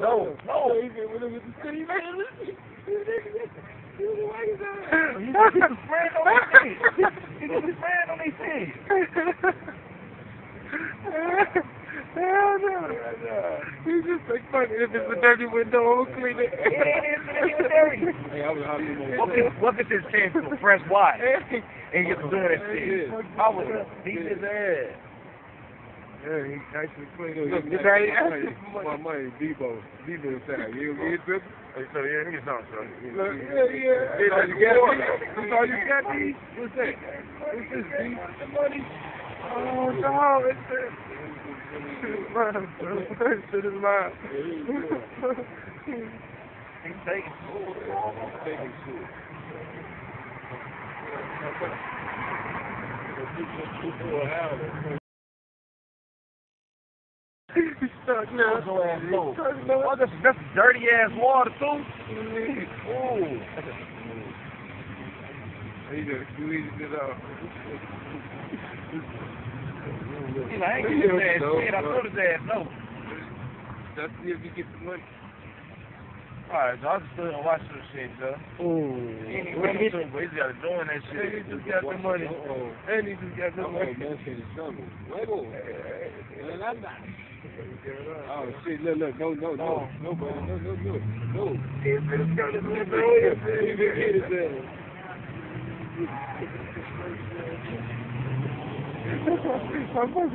No, no. He said, when it was the city, man, listen. He was like, He just his friend on his team. He just his friend on his team. Hell no. He just like funny. If it's a dirty window, I'm clean it. It ain't even dirty. Hey, I was happy What if, what if chance to fresh wife and get to doing that shit? I would beat his ass. Yeah, he actually cleaned it. Look, this this how how he he my money, Debo. Debo said, you gonna get it? Hey, so yeah, niggas don't, son. Look, yeah, yeah. That's all you got, D? That's all you got, D? What's that? What's this, D? The money? Oh, no, it's this. Mine, bro. That shit is mine. He's taking Taking shit. He's stuck now. Go ass low. He's stuck now. Oh, that's, that's dirty ass water, too. Ooh. He just squeezed it out. He's like, I ain't getting his ass shit. I told his ass no. That's if you get the money. Alright, so I just stood and watched this shit, though. Oh. He ain't even running to him, but he's got it doing that And shit. he just got the money. And he just got the money. Oh shit, look, look, no, no, no, no, brother, no, no, no, no. He's been got his He ass. just hit his ass. I'm fucking